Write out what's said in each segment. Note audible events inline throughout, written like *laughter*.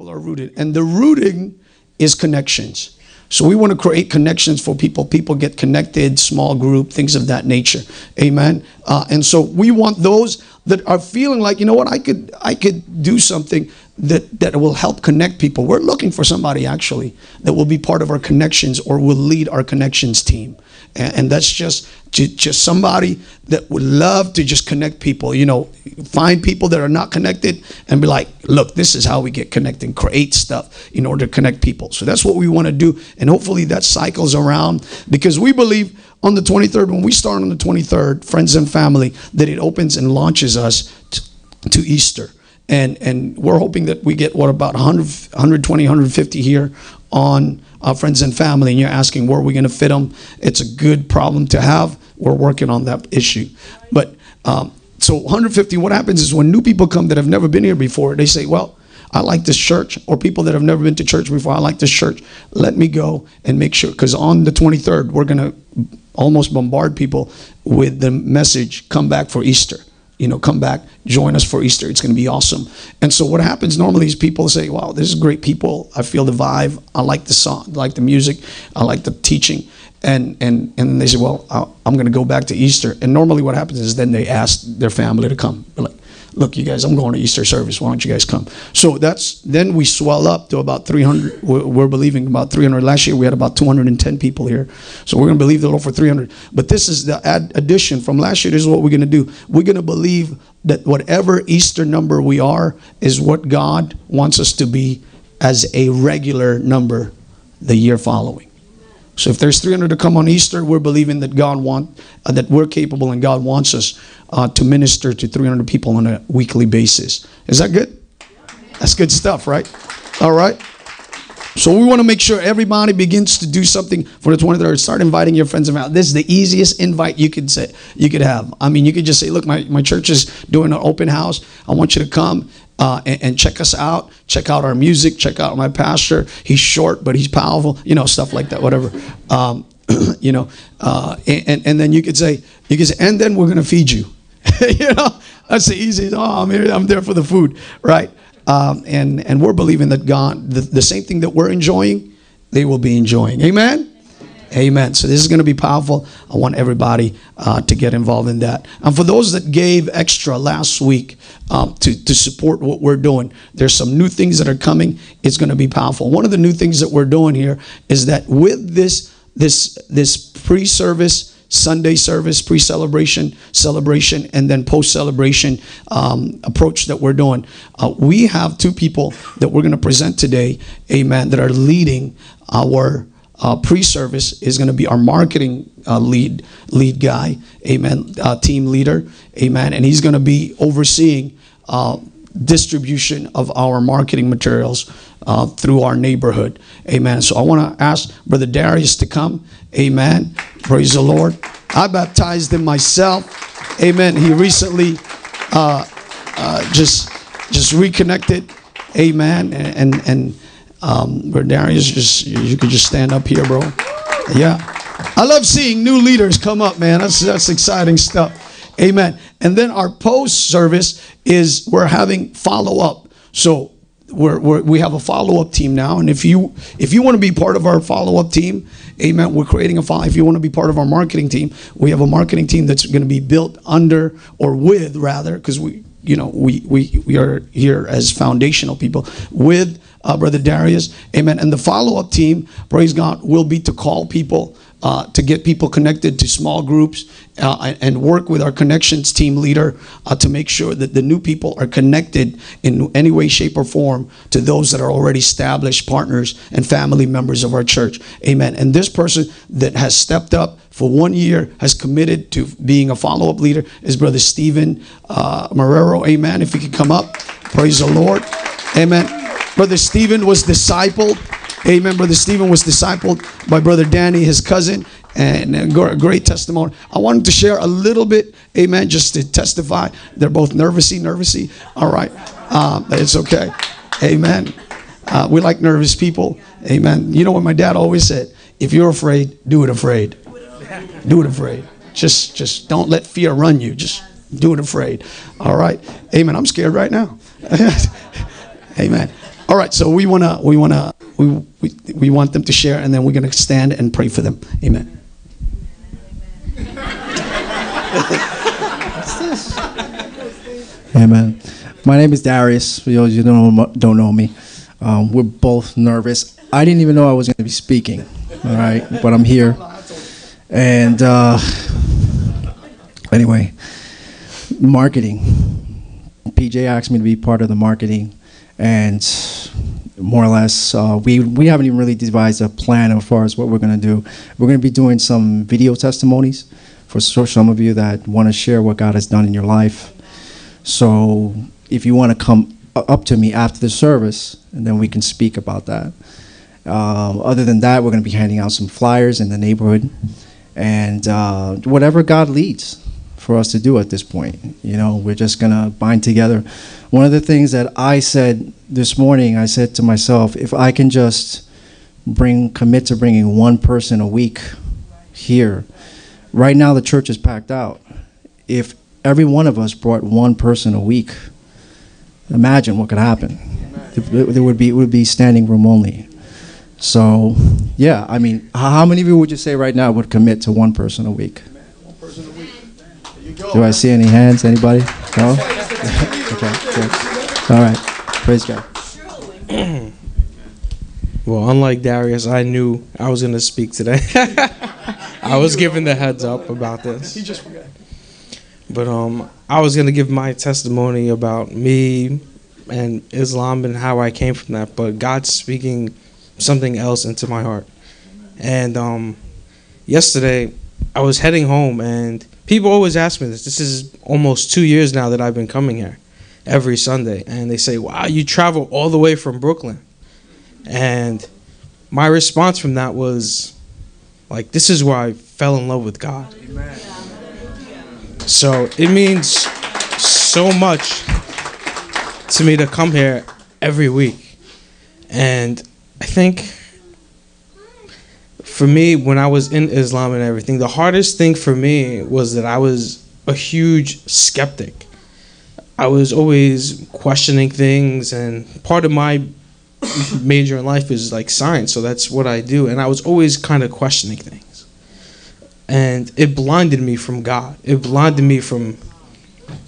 people are rooted. And the rooting is connections. So we want to create connections for people. People get connected, small group, things of that nature. Amen. Uh, and so we want those that are feeling like, you know what, I could, I could do something that, that will help connect people. We're looking for somebody actually that will be part of our connections or will lead our connections team. And, and that's just, just somebody that would love to just connect people, you know, find people that are not connected and be like, look, this is how we get connected, create stuff in order to connect people. So that's what we want to do. And hopefully that cycles around because we believe on the 23rd, when we start on the 23rd, friends and family, that it opens and launches us to, to Easter and and we're hoping that we get what about 100 120 150 here on our friends and family. And you're asking where are we going to fit them it's a good problem to have. We're working on that issue. But um, so 150 what happens is when new people come that have never been here before they say well I like this church, or people that have never been to church before, I like this church. Let me go and make sure, because on the 23rd, we're going to almost bombard people with the message come back for Easter you know, come back, join us for Easter. It's going to be awesome. And so what happens normally is people say, wow, this is great people. I feel the vibe. I like the song, I like the music. I like the teaching. And, and, and they say, well, I'm going to go back to Easter. And normally what happens is then they ask their family to come. They're like, look, you guys, I'm going to Easter service. Why don't you guys come? So that's then we swell up to about 300. We're, we're believing about 300. Last year we had about 210 people here. So we're going to believe the Lord for 300. But this is the ad- addition from last year. This is what we're going to do. We're going to believe that whatever Easter number we are is what God wants us to be as a regular number the year following. So if there's 300 to come on Easter, we're believing that God want uh, that we're capable and God wants us uh, to minister to 300 people on a weekly basis. Is that good? That's good stuff, right? All right. So we want to make sure everybody begins to do something for the 23rd. Start inviting your friends family. This is the easiest invite you could say you could have. I mean, you could just say, "Look, my, my church is doing an open house. I want you to come uh, and, and, check us out. Check out our music. Check out my pastor. He's short, but he's powerful. You know, stuff like that. Whatever. Um, *clears throat* you know, uh, and and then you could say you could say, and then we're gonna feed you. *laughs* you know, that's the easiest. Oh, I'm here. I'm there for the food, right? Um, and and we're believing that God, the, the same thing that we're enjoying, they will be enjoying. Amen. Amen. So this is going to be powerful. I want everybody uh, to get involved in that. And for those that gave extra last week um, to, to support what we're doing, there's some new things that are coming. It's going to be powerful. One of the new things that we're doing here is that with this this this pre-service Sunday service, pre celebration, celebration, and then post celebration um, approach that we're doing. Uh, we have two people that we're going to present today, amen, that are leading our uh, pre-service is going to be our marketing uh, lead lead guy, amen, uh, team leader, amen, and he's going to be overseeing uh, distribution of our marketing materials uh, through our neighborhood, amen. So I want to ask Brother Darius to come, amen. Praise the Lord. I baptized him myself, amen. He recently uh, just just reconnected, amen, and and. and um, where Darius, just you could just stand up here, bro. Yeah, I love seeing new leaders come up, man. That's that's exciting stuff. Amen. And then our post service is we're having follow up. So we're, we're, we have a follow up team now, and if you if you want to be part of our follow up team, amen. We're creating a follow. If you want to be part of our marketing team, we have a marketing team that's going to be built under or with rather, because we you know we we we are here as foundational people with uh, Brother Darius. Amen. And the follow up team, praise God, will be to call people. Uh, to get people connected to small groups uh, and work with our connections team leader uh, to make sure that the new people are connected in any way, shape, or form to those that are already established partners and family members of our church. Amen. And this person that has stepped up for one year has committed to being a follow up leader is Brother Steven uh, Marrero. Amen. If he could come up, praise the Lord. Amen. Brother Steven was discipled. Amen. Brother Steven was discipled by Brother Danny, his cousin, and a great testimony. I wanted to share a little bit, amen, just to testify. They're both nervousy, nervousy. All right. Um, it's okay. Amen. Uh, we like nervous people. Amen. You know what my dad always said? If you're afraid, do it afraid. Do it afraid. Just, just don't let fear run you. Just do it afraid. All right. Amen. I'm scared right now. *laughs* Amen. All right, so we wanna we wanna we we, we want them to share, and then we're gonna stand and pray for them. Amen. *laughs* Amen. My name is Darius. For those you don't know, don't know me, um, we're both nervous. I didn't even know I was going to be speaking. All right, but I'm here. And uh, anyway, marketing. PJ asked me to be part of the marketing, and more or less, uh, we we haven't even really devised a plan as far as what we're going to do. We're going to be doing some video testimonies for so- some of you that want to share what God has done in your life. So if you want to come up to me after the service, and then we can speak about that. Um, other than that, we're going to be handing out some flyers in the neighborhood, and uh, whatever God leads for us to do at this point. You know, we're just going to bind together. One of the things that I said this morning, I said to myself, if I can just bring commit to bringing one person a week here. Right now, the church is packed out. If every one of us brought one person a week, imagine what could happen. There would be it would be standing room only. So, yeah, I mean, how many of you would you say right now would commit to one person a week? Do I see any hands? Anybody? No. *laughs* okay. Good. All right. Praise God. *clears throat* Well, unlike Darius, I knew I was going to speak today. *laughs* I was given the heads up about this. He just forgot. But um, I was going to give my testimony about me and Islam and how I came from that. But God's speaking something else into my heart. And um, yesterday, I was heading home, and people always ask me this. This is almost two years now that I've been coming here every Sunday. And they say, Wow, you travel all the way from Brooklyn. And my response from that was, like, this is where I fell in love with God. So it means so much to me to come here every week. And I think for me, when I was in Islam and everything, the hardest thing for me was that I was a huge skeptic. I was always questioning things, and part of my major in life is like science, so that's what I do. And I was always kind of questioning things. And it blinded me from God. It blinded me from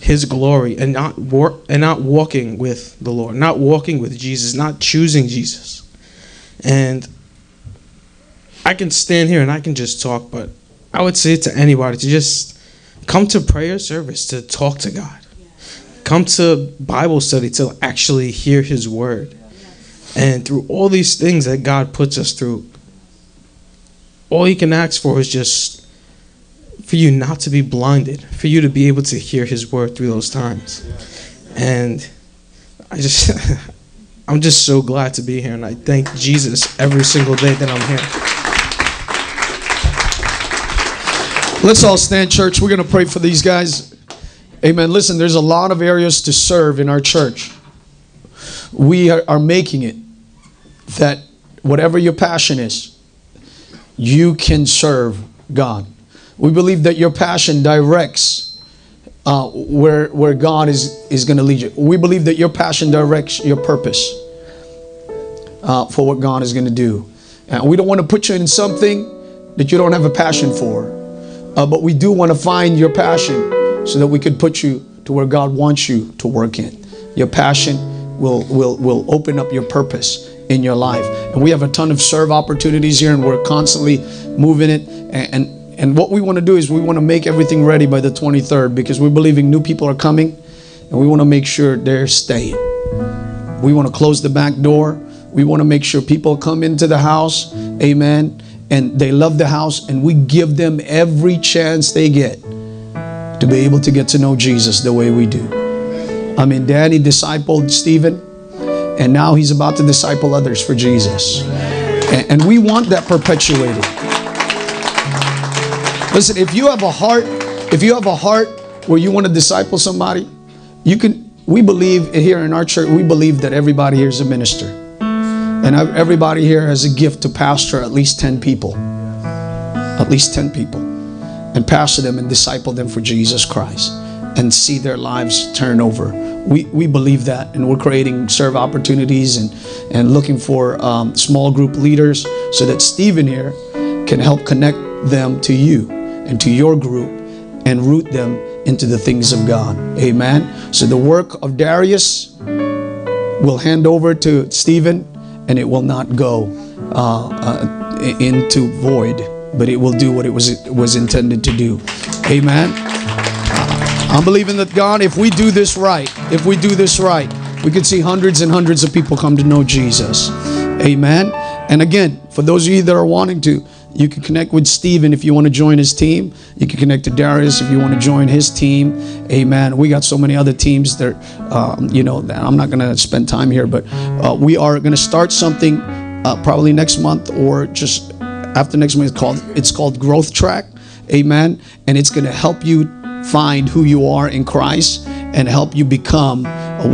his glory and not and not walking with the Lord, not walking with Jesus, not choosing Jesus. And I can stand here and I can just talk, but I would say to anybody to just come to prayer service to talk to God. Come to Bible study to actually hear his word. And through all these things that God puts us through, all you can ask for is just for you not to be blinded, for you to be able to hear his word through those times. And I just *laughs* I'm just so glad to be here and I thank Jesus every single day that I'm here. Let's all stand, church. We're going to pray for these guys. Amen. Listen, there's a lot of areas to serve in our church. We are, are making it that whatever your passion is, you can serve God. We believe that your passion directs uh, where where God is is going to lead you. We believe that your passion directs your purpose uh, for what God is going to do. And we don't want to put you in something that you don't have a passion for. Uh, but we do want to find your passion so that we could put you to where God wants you to work in. Your passion will, will, will open up your purpose in your life. And we have a ton of serve opportunities here, and we're constantly moving it. And, and, and what we want to do is we want to make everything ready by the 23rd because we're believing new people are coming, and we want to make sure they're staying. We want to close the back door. We want to make sure people come into the house, amen, and they love the house, and we give them every chance they get to be able to get to know Jesus the way we do. I mean, Danny discipled Steven, and now he's about to disciple others for Jesus. And, and we want that perpetuated. Listen, if you have a heart, if you have a heart where you want to disciple somebody, you can. We believe here in our church, we believe that everybody here is a minister. And ev- everybody here has a gift to pastor at least 10 people. At least 10 people. And pastor them and disciple them for Jesus Christ. And see their lives turn over we, we believe that, and we're creating serve opportunities and, and looking for um, small group leaders so that Steven here can help connect them to you and to your group and root them into the things of God. Amen. So the work of Darius will hand over to Steven and it will not go uh, uh, into void, but it will do what it was, it was intended to do. Amen. I'm believing that God, if we do this right, if we do this right, we could see hundreds and hundreds of people come to know Jesus. Amen. And again, for those of you that are wanting to, you can connect with Steven if you want to join his team. You can connect to Darius if you want to join his team. Amen. We got so many other teams that, um, you know, that I'm not going to spend time here, but uh, we are going to start something uh, probably next month or just after next month. It's called, it's called Growth Track. Amen. And it's going to help you find who you are in Christ and help you become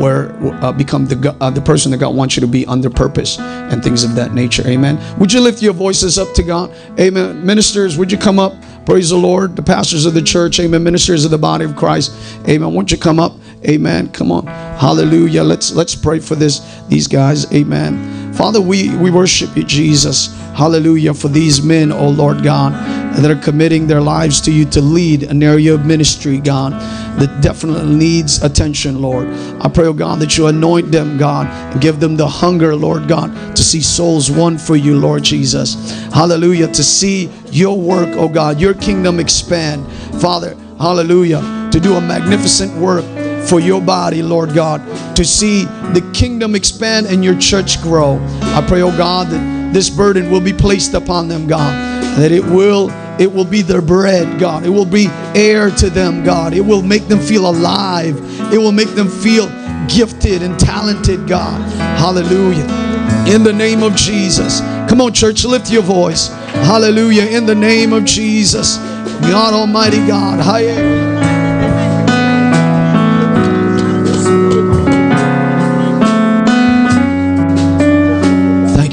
where uh, become the uh, the person that God wants you to be under purpose and things of that nature. Amen. Would you lift your voices up to God? Amen. Ministers, would you come up? Praise the Lord. The pastors of the church. Amen. Ministers of the body of Christ. Amen. Won't you come up? Amen. Come on. Hallelujah. Let's let's pray for this these guys. Amen. Father, we we worship you, Jesus. Hallelujah for these men, oh Lord God, that are committing their lives to you to lead an area of ministry, God, that definitely needs attention, Lord. I pray, oh God, that you anoint them, God, and give them the hunger, Lord God, to see souls won for you, Lord Jesus. Hallelujah. To see your work, oh God, your kingdom expand. Father, hallelujah. To do a magnificent work for your body, Lord God, to see the kingdom expand and your church grow. I pray, oh God, that this burden will be placed upon them, God, that it will it will be their bread, God. It will be air to them, God. It will make them feel alive. It will make them feel gifted and talented, God. Hallelujah. In the name of Jesus. Come on, church, lift your voice. Hallelujah. In the name of Jesus. God Almighty God.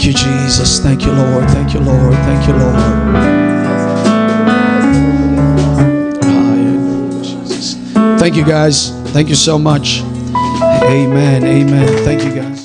Thank you, Jesus. Thank you, Lord. Thank you, Lord. Thank you, Lord. Thank you, guys. Thank you so much. Amen. Amen. Thank you, guys.